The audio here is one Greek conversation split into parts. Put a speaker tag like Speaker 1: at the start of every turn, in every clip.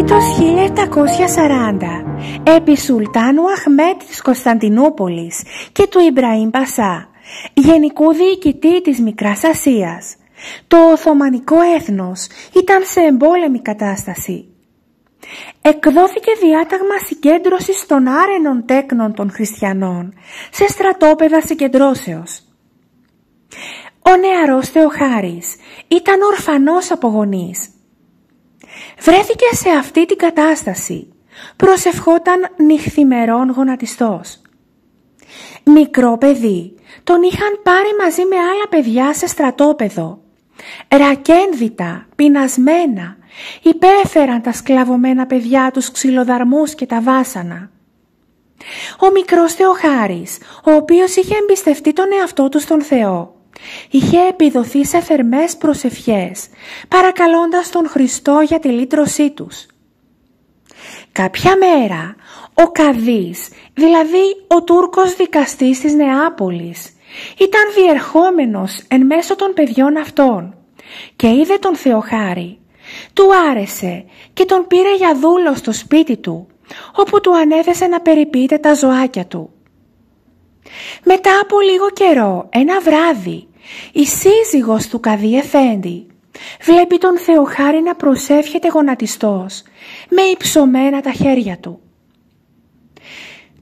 Speaker 1: έτος 1740 επί Σουλτάνου Αχμέτ της Κωνσταντινούπολης και του Ιμπραήμ Πασά, γενικού διοικητή της Μικράς Ασίας. Το Οθωμανικό έθνος ήταν σε εμπόλεμη κατάσταση. Εκδόθηκε διάταγμα συγκέντρωσης των άρενων τέκνων των χριστιανών σε στρατόπεδα συγκεντρώσεως. Ο νεαρός Θεοχάρης ήταν ορφανός από γονείς. Βρέθηκε σε αυτή την κατάσταση. Προσευχόταν νυχθημερών γονατιστός. Μικρό παιδί, τον είχαν πάρει μαζί με άλλα παιδιά σε στρατόπεδο. Ρακένδυτα, πεινασμένα, υπέφεραν τα σκλαβωμένα παιδιά τους ξυλοδαρμούς και τα βάσανα. Ο μικρός Θεοχάρης, ο οποίος είχε εμπιστευτεί τον εαυτό του στον Θεό, είχε επιδοθεί σε θερμές προσευχές, παρακαλώντας τον Χριστό για τη λύτρωσή τους. Κάποια μέρα, ο Καδής, δηλαδή ο Τούρκος δικαστής της Νεάπολης, ήταν διερχόμενος εν μέσω των παιδιών αυτών και είδε τον Θεοχάρη. Του άρεσε και τον πήρε για δούλο στο σπίτι του, όπου του ανέθεσε να περιποιείται τα ζωάκια του. Μετά από λίγο καιρό, ένα βράδυ, η σύζυγος του Καδί Εφέντη βλέπει τον Θεοχάρη να προσεύχεται γονατιστός με υψωμένα τα χέρια του.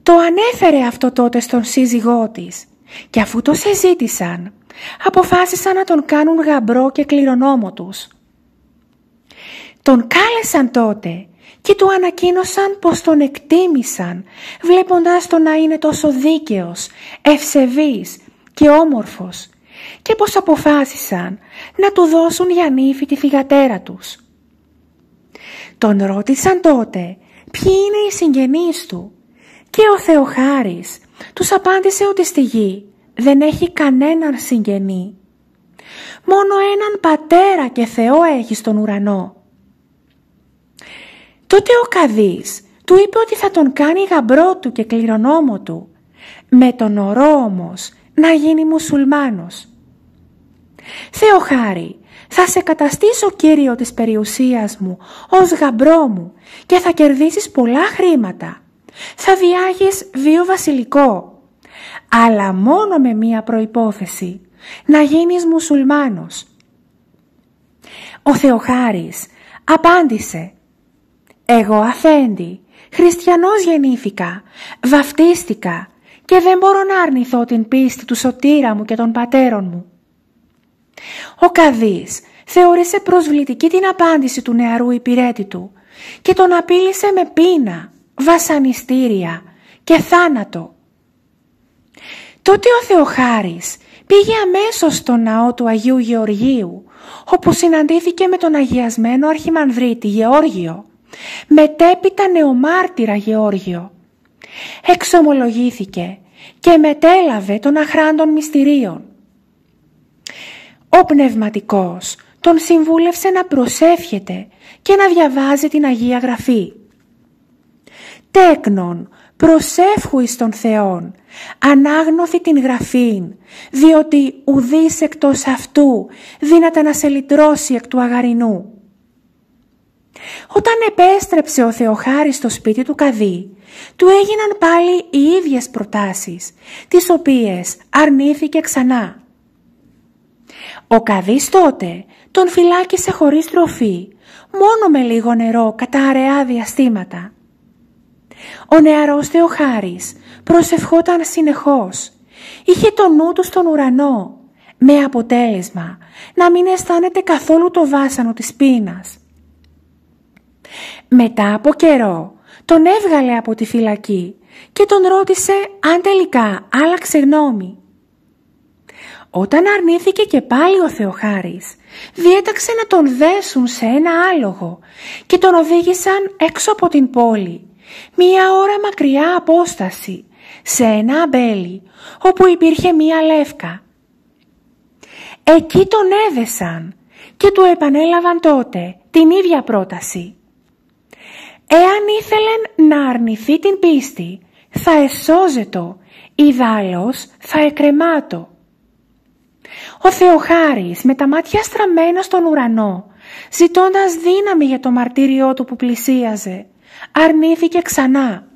Speaker 1: Το ανέφερε αυτό τότε στον σύζυγό της και αφού το συζήτησαν αποφάσισαν να τον κάνουν γαμπρό και κληρονόμο τους. Τον κάλεσαν τότε και του ανακοίνωσαν πως τον εκτίμησαν βλέποντας τον να είναι τόσο δίκαιος, ευσεβής και όμορφος και πως αποφάσισαν να του δώσουν για νύφη τη θυγατέρα τους. Τον ρώτησαν τότε ποιοι είναι οι συγγενείς του και ο Θεοχάρης τους απάντησε ότι στη γη δεν έχει κανέναν συγγενή. Μόνο έναν πατέρα και Θεό έχει στον ουρανό. Τότε ο Καδής του είπε ότι θα τον κάνει γαμπρό του και κληρονόμο του, με τον ορό όμως να γίνει μουσουλμάνος. Θεοχάρη, θα σε καταστήσω κύριο της περιουσίας μου ως γαμπρό μου και θα κερδίσεις πολλά χρήματα. Θα διάγεις βίο βασιλικό, αλλά μόνο με μία προϋπόθεση, να γίνεις μουσουλμάνος. Ο Θεοχάρης απάντησε «Εγώ αφέντη, χριστιανός γεννήθηκα, βαφτίστηκα και δεν μπορώ να αρνηθώ την πίστη του σωτήρα μου και των πατέρων μου. Ο Καδής θεώρησε προσβλητική την απάντηση του νεαρού υπηρέτη του και τον απείλησε με πείνα, βασανιστήρια και θάνατο. Τότε ο Θεοχάρης πήγε αμέσως στο ναό του Αγίου Γεωργίου όπου συναντήθηκε με τον αγιασμένο αρχιμανδρίτη Γεώργιο μετέπειτα νεομάρτυρα Γεώργιο. Εξομολογήθηκε και μετέλαβε των αχράντων μυστηρίων. Ο πνευματικός τον συμβούλευσε να προσεύχεται και να διαβάζει την Αγία Γραφή. Τέκνον, προσεύχου εις τον Θεόν, ανάγνωθη την Γραφήν, διότι ουδής εκτός αυτού δύναται να σε λυτρώσει εκ του αγαρινού. Όταν επέστρεψε ο Θεοχάρης στο σπίτι του Καδί, του έγιναν πάλι οι ίδιες προτάσεις, τις οποίες αρνήθηκε ξανά. Ο Καδής τότε τον φυλάκισε χωρίς τροφή, μόνο με λίγο νερό κατά αραιά διαστήματα. Ο νεαρός Θεοχάρης προσευχόταν συνεχώς. Είχε το νου του στον ουρανό, με αποτέλεσμα να μην αισθάνεται καθόλου το βάσανο της πείνας. Μετά από καιρό τον έβγαλε από τη φυλακή και τον ρώτησε αν τελικά άλλαξε γνώμη. Όταν αρνήθηκε και πάλι ο Θεοχάρης, διέταξε να τον δέσουν σε ένα άλογο και τον οδήγησαν έξω από την πόλη, μία ώρα μακριά απόσταση, σε ένα αμπέλι, όπου υπήρχε μία λεύκα. Εκεί τον έδεσαν και του επανέλαβαν τότε την ίδια πρόταση. Εάν ήθελεν να αρνηθεί την πίστη, θα εσώζετο, ιδάλλως θα εκρεμάτω. Ο Θεοχάρης με τα μάτια στραμμένα στον ουρανό ζητώντας δύναμη για το μαρτύριό του που πλησίαζε, αρνήθηκε ξανά.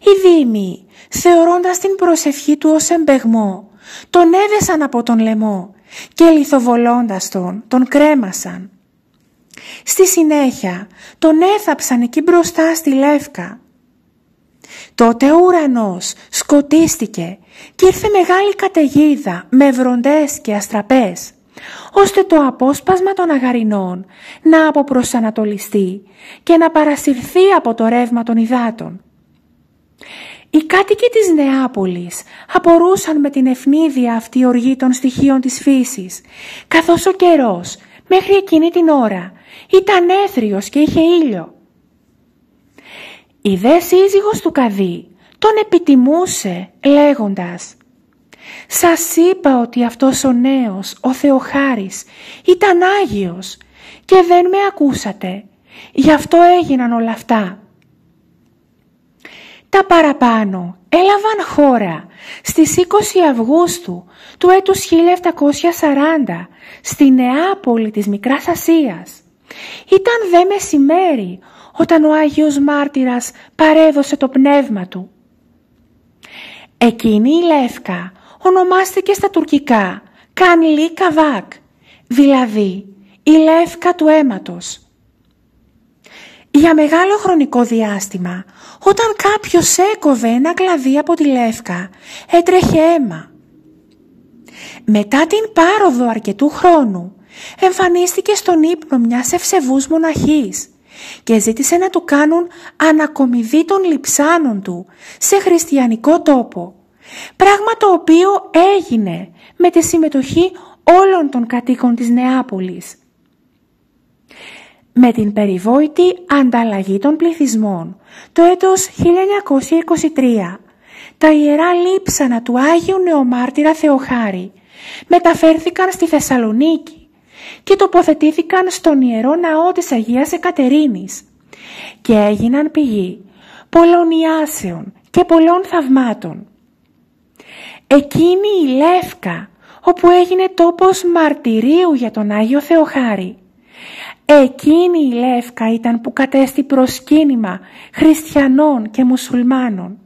Speaker 1: Οι δήμοι, θεωρώντας την προσευχή του ως εμπεγμό, τον έδεσαν από τον λαιμό και λιθοβολώντας τον, τον κρέμασαν. Στη συνέχεια τον έθαψαν εκεί μπροστά στη Λεύκα. Τότε ο ουρανός σκοτίστηκε και ήρθε μεγάλη καταιγίδα με βροντές και αστραπές, ώστε το απόσπασμα των αγαρινών να αποπροσανατολιστεί και να παρασυρθεί από το ρεύμα των υδάτων. Οι κάτοικοι της Νεάπολης απορούσαν με την ευνίδια αυτή οργή των στοιχείων της φύσης, καθώς ο καιρός μέχρι εκείνη την ώρα ήταν έθριος και είχε ήλιο. Η δε σύζυγος του Καδί τον επιτιμούσε λέγοντας «Σας είπα ότι αυτός ο νέος, ο Θεοχάρης, ήταν Άγιος και δεν με ακούσατε, γι' αυτό έγιναν όλα αυτά». Τα παραπάνω έλαβαν χώρα στις 20 Αυγούστου του έτους 1740 στη Νεάπολη της Μικράς Ασίας. Ήταν δε μεσημέρι όταν ο Άγιος Μάρτυρας παρέδωσε το πνεύμα του. Εκείνη η Λεύκα ονομάστηκε στα τουρκικά Κανλή Καβάκ, δηλαδή η Λεύκα του αίματος. Για μεγάλο χρονικό διάστημα, όταν κάποιος έκοβε ένα κλαδί από τη Λεύκα, έτρεχε αίμα. Μετά την πάροδο αρκετού χρόνου, εμφανίστηκε στον ύπνο μιας ευσεβούς μοναχής και ζήτησε να του κάνουν ανακομιδή των λιψάνων του σε χριστιανικό τόπο, πράγμα το οποίο έγινε με τη συμμετοχή όλων των κατοίκων της Νεάπολης. Με την περιβόητη ανταλλαγή των πληθυσμών το έτος 1923 τα ιερά λείψανα του Άγιου Νεομάρτυρα Θεοχάρη μεταφέρθηκαν στη Θεσσαλονίκη και τοποθετήθηκαν στον Ιερό Ναό της Αγίας Εκατερίνης και έγιναν πηγή πολλών ιάσεων και πολλών θαυμάτων. Εκείνη η Λεύκα όπου έγινε τόπος μαρτυρίου για τον Άγιο Θεοχάρη. Εκείνη η Λεύκα ήταν που κατέστη προσκύνημα χριστιανών και μουσουλμάνων.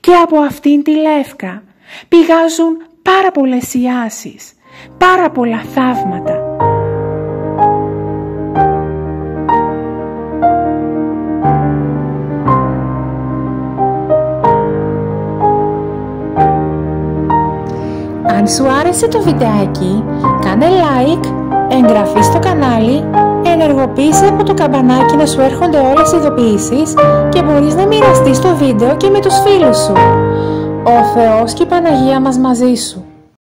Speaker 1: Και από αυτήν τη Λεύκα πηγάζουν πάρα πολλές ιάσεις, πάρα πολλά θαύματα. Αν σου άρεσε το βιντεάκι, κάνε like, εγγραφή στο κανάλι, ενεργοποίησε από το καμπανάκι να σου έρχονται όλες οι ειδοποιήσεις και μπορείς να μοιραστείς το βίντεο και με τους φίλους σου. Ο Θεός και η Παναγία μας μαζί σου.